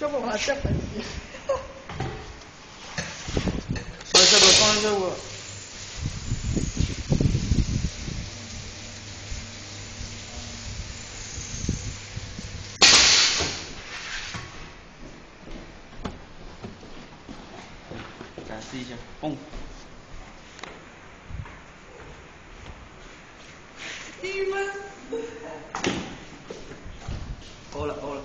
这不嘛，这很急。放下步，放下步。展示一下，蹦。你们。欧了，够了。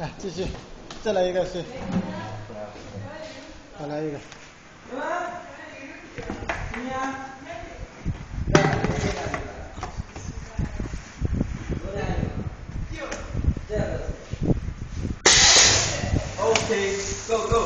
来，继续，再来一个是。再来一个。OK，Go Go，